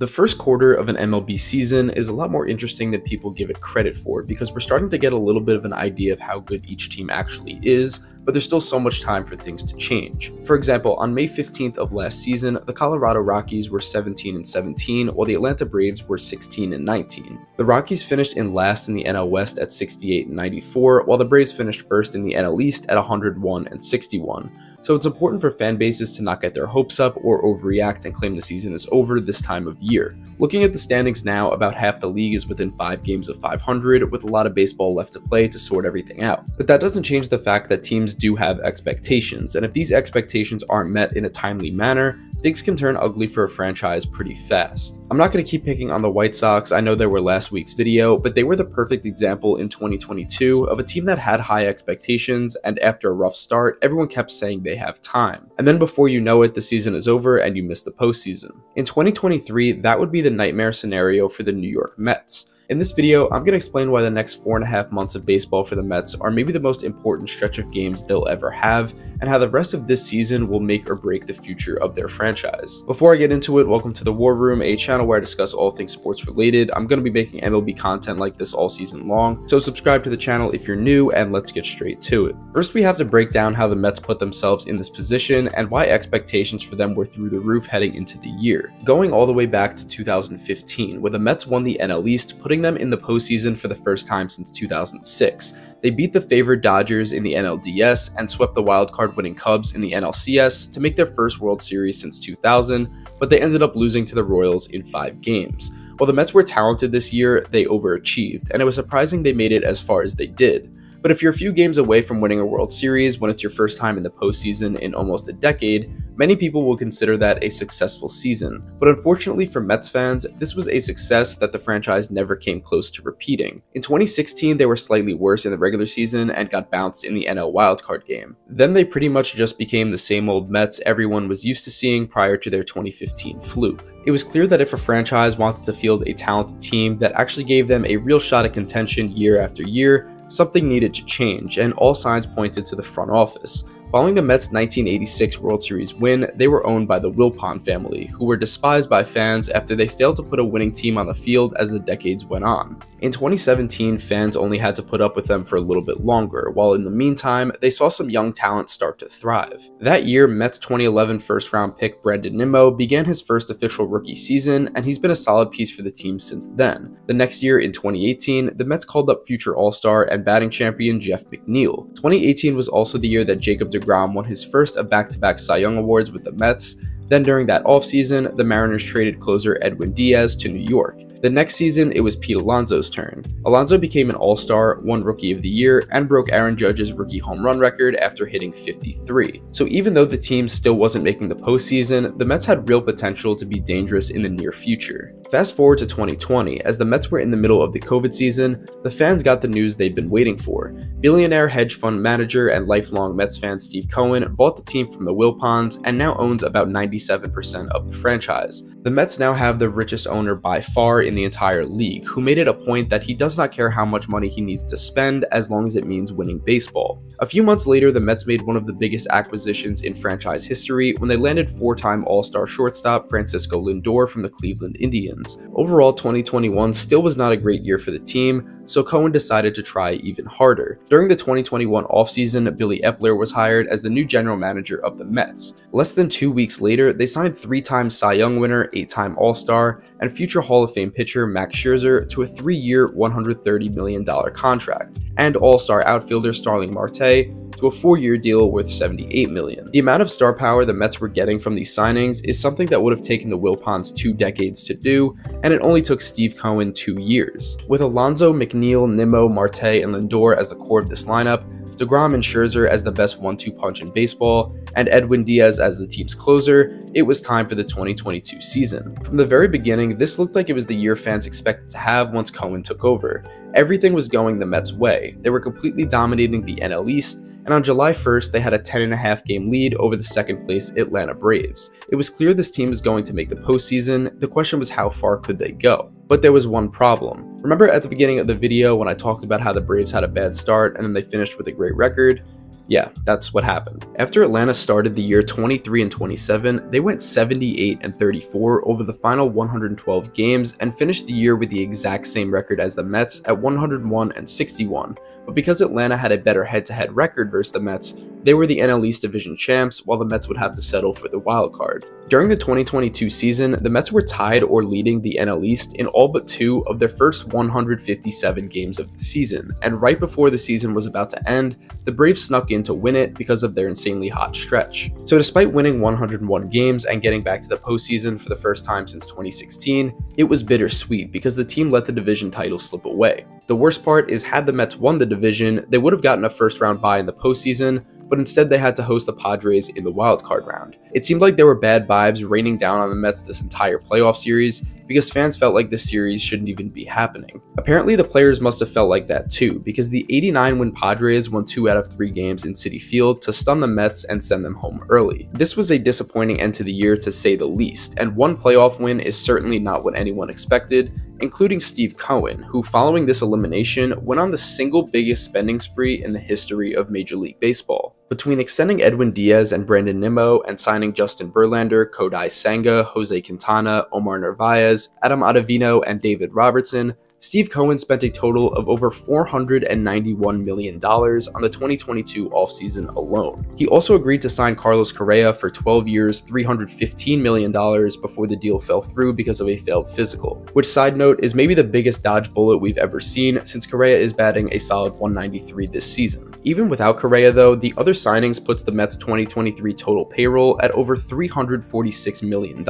The first quarter of an MLB season is a lot more interesting than people give it credit for because we're starting to get a little bit of an idea of how good each team actually is, but there's still so much time for things to change. For example, on May 15th of last season, the Colorado Rockies were 17 and 17, while the Atlanta Braves were 16 and 19. The Rockies finished in last in the NL West at 68 and 94, while the Braves finished first in the NL East at 101 and 61 so it's important for fan bases to not get their hopes up or overreact and claim the season is over this time of year. Looking at the standings now, about half the league is within 5 games of 500, with a lot of baseball left to play to sort everything out. But that doesn't change the fact that teams do have expectations, and if these expectations aren't met in a timely manner, things can turn ugly for a franchise pretty fast. I'm not going to keep picking on the White Sox, I know they were last week's video, but they were the perfect example in 2022 of a team that had high expectations, and after a rough start, everyone kept saying they have time. And then before you know it, the season is over and you miss the postseason. In 2023, that would be the nightmare scenario for the New York Mets. In this video, I'm going to explain why the next four and a half months of baseball for the Mets are maybe the most important stretch of games they'll ever have, and how the rest of this season will make or break the future of their franchise. Before I get into it, welcome to the War Room, a channel where I discuss all things sports related. I'm going to be making MLB content like this all season long, so subscribe to the channel if you're new, and let's get straight to it. First, we have to break down how the Mets put themselves in this position and why expectations for them were through the roof heading into the year. Going all the way back to 2015, where the Mets won the NL East, putting them in the postseason for the first time since 2006. They beat the favored Dodgers in the NLDS and swept the wildcard winning Cubs in the NLCS to make their first World Series since 2000, but they ended up losing to the Royals in five games. While the Mets were talented this year, they overachieved, and it was surprising they made it as far as they did. But if you're a few games away from winning a World Series when it's your first time in the postseason in almost a decade, many people will consider that a successful season. But unfortunately for Mets fans, this was a success that the franchise never came close to repeating. In 2016, they were slightly worse in the regular season and got bounced in the NL wildcard game. Then they pretty much just became the same old Mets everyone was used to seeing prior to their 2015 fluke. It was clear that if a franchise wanted to field a talented team that actually gave them a real shot at contention year after year, something needed to change, and all signs pointed to the front office. Following the Mets' 1986 World Series win, they were owned by the Wilpon family, who were despised by fans after they failed to put a winning team on the field as the decades went on. In 2017, fans only had to put up with them for a little bit longer, while in the meantime, they saw some young talent start to thrive. That year, Mets 2011 first round pick Brandon Nimmo began his first official rookie season, and he's been a solid piece for the team since then. The next year, in 2018, the Mets called up future All Star and batting champion Jeff McNeil. 2018 was also the year that Jacob DeGrom won his first of back to back Cy Young Awards with the Mets. Then during that offseason, the Mariners traded closer Edwin Diaz to New York. The next season, it was Pete Alonso's turn. Alonso became an All Star, won Rookie of the Year, and broke Aaron Judge's rookie home run record after hitting 53. So even though the team still wasn't making the postseason, the Mets had real potential to be dangerous in the near future. Fast forward to 2020, as the Mets were in the middle of the COVID season, the fans got the news they'd been waiting for. Billionaire hedge fund manager and lifelong Mets fan Steve Cohen bought the team from the Wilpons and now owns about 97% of the franchise. The Mets now have the richest owner by far in the entire league, who made it a point that he does not care how much money he needs to spend as long as it means winning baseball. A few months later, the Mets made one of the biggest acquisitions in franchise history when they landed four time All Star shortstop Francisco Lindor from the Cleveland Indians. Overall, 2021 still was not a great year for the team, so Cohen decided to try even harder. During the 2021 offseason, Billy Eppler was hired as the new general manager of the Mets. Less than two weeks later, they signed three time Cy Young winner, eight time All Star, and future Hall of Fame pitcher Max Scherzer to a three year, $130 million contract, and All Star outfielder Starling Marte to a four-year deal worth $78 million. The amount of star power the Mets were getting from these signings is something that would have taken the Wilpons two decades to do, and it only took Steve Cohen two years. With Alonso, McNeil, Nimmo, Marte, and Lindor as the core of this lineup, DeGrom and Scherzer as the best one-two punch in baseball, and Edwin Diaz as the team's closer, it was time for the 2022 season. From the very beginning, this looked like it was the year fans expected to have once Cohen took over. Everything was going the Mets' way. They were completely dominating the NL East, and on July 1st, they had a 10.5 game lead over the second place Atlanta Braves. It was clear this team was going to make the postseason, the question was how far could they go? But there was one problem. Remember at the beginning of the video when I talked about how the Braves had a bad start and then they finished with a great record? Yeah, that's what happened. After Atlanta started the year 23 and 27, they went 78 and 34 over the final 112 games and finished the year with the exact same record as the Mets at 101 and 61. But because Atlanta had a better head-to-head record versus the Mets, they were the NL East division champs while the Mets would have to settle for the wild card. During the 2022 season, the Mets were tied or leading the NL East in all but two of their first 157 games of the season, and right before the season was about to end, the Braves snuck in to win it because of their insanely hot stretch. So despite winning 101 games and getting back to the postseason for the first time since 2016, it was bittersweet because the team let the division title slip away. The worst part is had the Mets won the division, they would have gotten a first round bye in the postseason, but instead they had to host the Padres in the wildcard round. It seemed like there were bad vibes raining down on the Mets this entire playoff series because fans felt like this series shouldn't even be happening. Apparently, the players must have felt like that too, because the 89 win Padres won two out of three games in Citi Field to stun the Mets and send them home early. This was a disappointing end to the year to say the least, and one playoff win is certainly not what anyone expected, including Steve Cohen, who following this elimination went on the single biggest spending spree in the history of Major League Baseball. Between extending Edwin Diaz and Brandon Nimmo and signing Justin Verlander, Kodai Senga, Jose Quintana, Omar Narvaez, Adam Ottavino, and David Robertson, Steve Cohen spent a total of over $491 million on the 2022 offseason alone. He also agreed to sign Carlos Correa for 12 years, $315 million before the deal fell through because of a failed physical, which side note is maybe the biggest dodge bullet we've ever seen since Correa is batting a solid 193 this season. Even without Correa though, the other signings puts the Mets 2023 total payroll at over $346 million,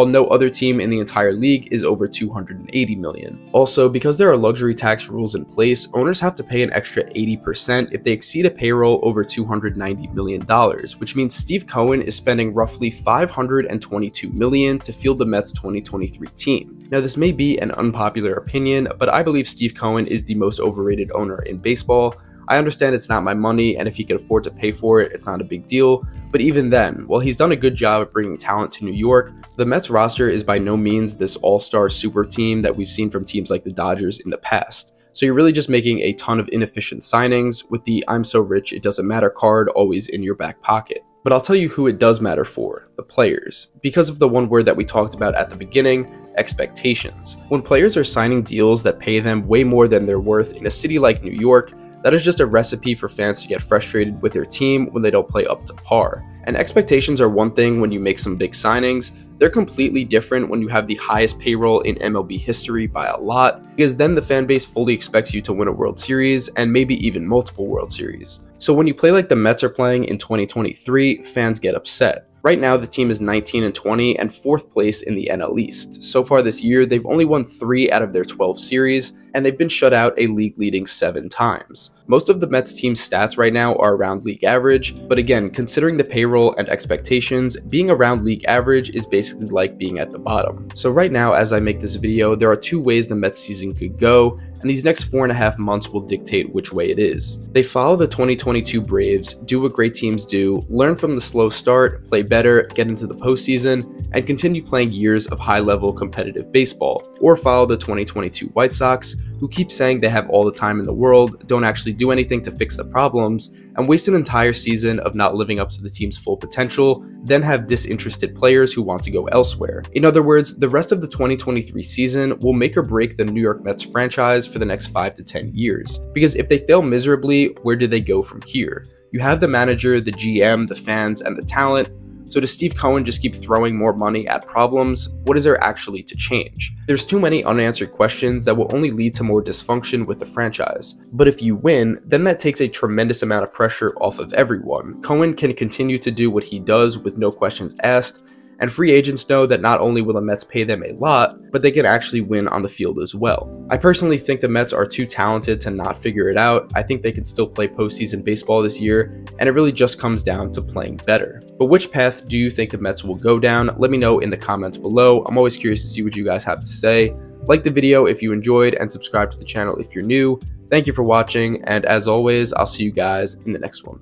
while no other team in the entire league is over 280 million. Also, because there are luxury tax rules in place, owners have to pay an extra 80% if they exceed a payroll over 290 million dollars, which means Steve Cohen is spending roughly 522 million to field the Mets 2023 team. Now, this may be an unpopular opinion, but I believe Steve Cohen is the most overrated owner in baseball. I understand it's not my money, and if he can afford to pay for it, it's not a big deal. But even then, while he's done a good job at bringing talent to New York, the Mets roster is by no means this all star super team that we've seen from teams like the Dodgers in the past. So you're really just making a ton of inefficient signings with the I'm so rich it doesn't matter card always in your back pocket. But I'll tell you who it does matter for the players. Because of the one word that we talked about at the beginning expectations. When players are signing deals that pay them way more than they're worth in a city like New York, that is just a recipe for fans to get frustrated with their team when they don't play up to par. And expectations are one thing when you make some big signings, they're completely different when you have the highest payroll in MLB history by a lot, because then the fan base fully expects you to win a World Series and maybe even multiple World Series. So when you play like the Mets are playing in 2023, fans get upset. Right now, the team is 19 and 20 and fourth place in the NL East. So far this year, they've only won three out of their 12 series, and they've been shut out a league leading seven times. Most of the Mets team's stats right now are around league average, but again, considering the payroll and expectations, being around league average is basically like being at the bottom. So right now, as I make this video, there are two ways the Mets season could go, and these next four and a half months will dictate which way it is. They follow the 2022 Braves, do what great teams do, learn from the slow start, play better, get into the postseason, and continue playing years of high level competitive baseball, or follow the 2022 White Sox, who keep saying they have all the time in the world, don't actually do anything to fix the problems, and waste an entire season of not living up to the team's full potential, then have disinterested players who want to go elsewhere. In other words, the rest of the 2023 season will make or break the New York Mets franchise for the next 5 to 10 years. Because if they fail miserably, where do they go from here? You have the manager, the GM, the fans, and the talent, so does Steve Cohen just keep throwing more money at problems? What is there actually to change? There's too many unanswered questions that will only lead to more dysfunction with the franchise. But if you win, then that takes a tremendous amount of pressure off of everyone. Cohen can continue to do what he does with no questions asked, and free agents know that not only will the Mets pay them a lot, but they can actually win on the field as well. I personally think the Mets are too talented to not figure it out. I think they can still play postseason baseball this year, and it really just comes down to playing better. But which path do you think the Mets will go down? Let me know in the comments below. I'm always curious to see what you guys have to say. Like the video if you enjoyed, and subscribe to the channel if you're new. Thank you for watching, and as always, I'll see you guys in the next one.